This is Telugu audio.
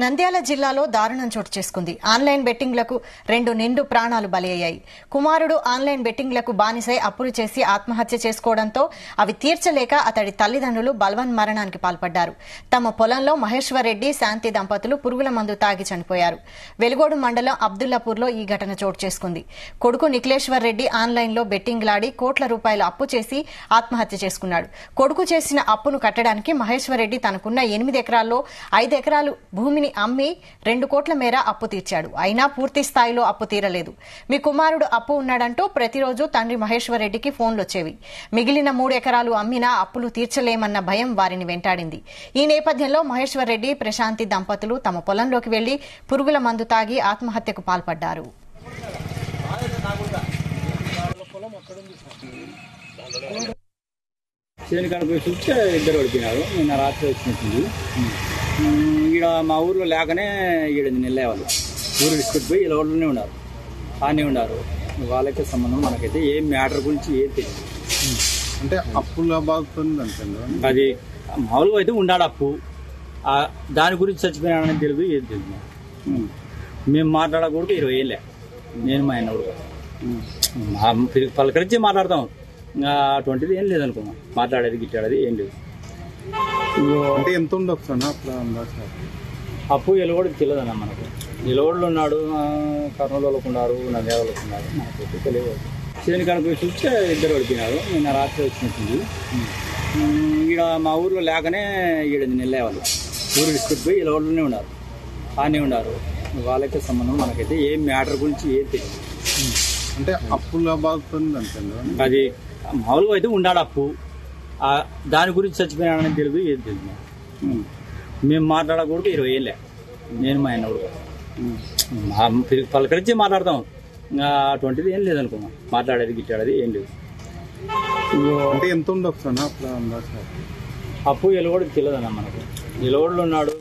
నంద్యాల జిల్లాలో దారుణం చోటు చేసుకుంది. ఆన్లైన్ బెట్టింగ్లకు రెండు నిండు ప్రాణాలు బలి అయ్యాయి కుమారుడు ఆన్లైన్ బెట్టింగ్లకు బానిసై అప్పులు చేసి ఆత్మహత్య చేసుకోవడంతో అవి తీర్చలేక అతడి తల్లిదండ్రులు బల్వన్ మరణానికి పాల్పడ్డారు. తమ పొలంలో మహేశ్వర్ రెడ్డి శాంతి దంపతులు పురుగుల మందు తాగి చనిపోయారు. వెలుగోడు మండలం అబ్దుల్లాపూర్లో ఈ ఘటన చోటు చేసుకుంది. కొడుకు నిఖిలేశ్వర్ రెడ్డి ఆన్లైన్లో బెట్టింగ్లాడి కోట్ల రూపాయలు అప్పు చేసి ఆత్మహత్య చేసుకున్నాడు. కొడుకు చేసిన అప్పును కట్టడానికి మహేశ్వర్ రెడ్డి తనకున్న ఎనిమిది ఎకరాల్లో ఐదు ఎకరాలు భూమిని అమ్మి రెండు కోట్ల మేర అప్పు తీర్చాడు. అయినా పూర్తి స్థాయిలో అప్పు తీరలేదు. మీ కుమారుడు అప్పు ఉన్నాడంటూ ప్రతిరోజు తండ్రి మహేశ్వర్ రెడ్డికి ఫోన్లు వచ్చేవి మిగిలిన మూడు ఎకరాలు అమ్మినా అప్పులు తీర్చలేమన్న భయం వారిని వెంటాడింది. ఈ నేపథ్యంలో మహేశ్వర్ రెడ్డి ప్రశాంతి దంపతులు తమ పొలంలోకి వెళ్ళి పురుగుల మందు తాగి ఆత్మహత్యకు పాల్పడ్డారు. చేను కనుక చూస్తే ఇద్దరు పడిపోయినారు. నిన్న రాత్రి వచ్చినట్టుంది. ఈడ మా ఊర్లో లేకనే ఈడ నిల్లేవాళ్ళు ఊరు విడిచిపెట్టిపోయి ఇలా ఊళ్ళోనే ఉన్నారు. ఆనే ఉన్నారు. వాళ్ళకే సంబంధం మనకైతే ఏం మ్యాటర్ గురించి ఏం తెలియదు అంటే అప్పుల బాగుతుంది అంటే అది మామూలుగా అయితే ఉన్నాడు అప్పు. దాని గురించి చచ్చిపోయినాడని తెలియదు ఏం తెలియదు. మేము. మాట్లాడకూడదు ఇరవై ఏళ్ళే. నేను మా ఆయన కూడా. పలకరించి మాట్లాడతాం. అటువంటిది ఏం లేదనుకున్నాం. మాట్లాడేది గిట్టాడేది ఏం లేదు. అంటే ఎంత ఉండొచ్చు అన్న అట్లా అందాక అప్పు ఎలుగోడికి తెలియదన్న మనకు. ఎలుగోడులు ఉన్నాడు కర్నూలులోకి ఉన్నారు నంద్యాలకు ఉన్నారు మనకైతే తెలియదు చేను కనుక చూస్తే ఇద్దరు పడిపోయినారు. నిన్న రాత్రి వచ్చినట్టుంది. ఈడ మా ఊర్లో లేకనే ఈడ నిల్లేవాళ్ళు ఊరు ఇలా ఊళ్ళోనే ఉన్నారు. ఆనే ఉన్నారు. వాళ్ళకే సంబంధం మనకైతే ఏం మ్యాటర్ గురించి ఏం తెలియదు అంటే అప్పుల బాగుతుంది అంటే అది మామూలుగా అయితే ఉన్నాడు అప్పు. దాని గురించి చచ్చిపోయినాడని తెలియదు ఏం తెలియదు. మేము మాట్లాడకూడదు ఇరవై ఏళ్ళే. నేను మా ఆయన కూడా. పలకరించి మాట్లాడతాం. అటువంటిది ఏం లేదనుకున్నాం. మాట్లాడేది గిట్టాడేది ఏం లేదు. అంటే ఎంత ఉండొచ్చు అన్న అట్లా అందాక అప్పు ఎలుగోడికి తెలియదన్న మనకు. ఎలుగోడులు ఉన్నాడు.